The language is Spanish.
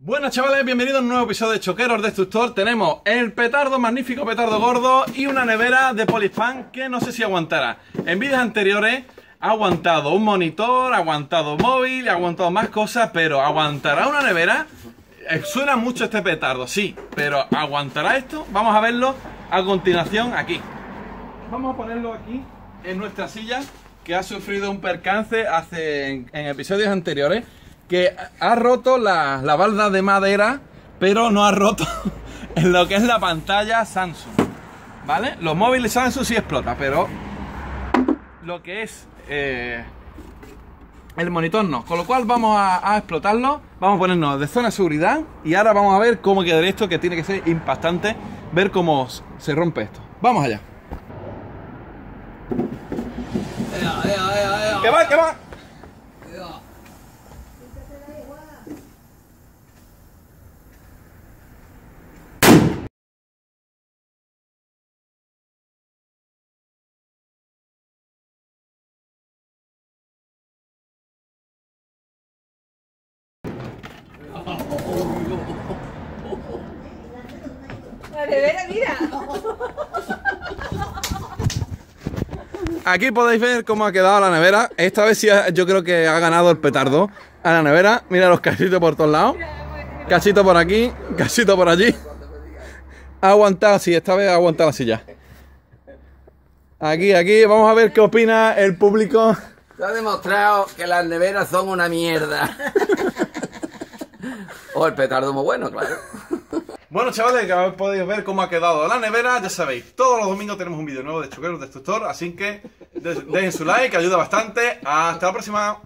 Buenas chavales, bienvenidos a un nuevo episodio de Choqueros Destructor. Tenemos el petardo, magnífico petardo gordo y una nevera de Polispan que no sé si aguantará. En vídeos anteriores ha aguantado un monitor, ha aguantado móvil, ha aguantado más cosas, pero ¿aguantará una nevera? Eh, suena mucho este petardo, sí, pero ¿aguantará esto? Vamos a verlo a continuación aquí. Vamos a ponerlo aquí en nuestra silla que ha sufrido un percance hace en, en episodios anteriores que ha roto la, la balda de madera, pero no ha roto en lo que es la pantalla Samsung. ¿Vale? Los móviles Samsung sí explota, pero lo que es eh, el monitor no. Con lo cual vamos a, a, explotarlo, vamos a ponernos de zona de seguridad y ahora vamos a ver cómo queda esto, que tiene que ser impactante ver cómo se rompe esto. Vamos allá. ¿Qué va? ¿Qué va? La nevera, mira. Aquí podéis ver cómo ha quedado la nevera. Esta vez sí yo creo que ha ganado el petardo a la nevera. Mira los casitos por todos lados. Casito por aquí, casito por allí. Ha aguantado, sí, esta vez ha aguantado la silla. Aquí, aquí, vamos a ver qué opina el público. Se ha demostrado que las neveras son una mierda. o el petardo muy bueno, claro. Bueno, chavales, que habéis podido ver cómo ha quedado la nevera, ya sabéis, todos los domingos tenemos un vídeo nuevo de Choqueros Destructor, así que de- dejen su like, que ayuda bastante. Hasta la próxima.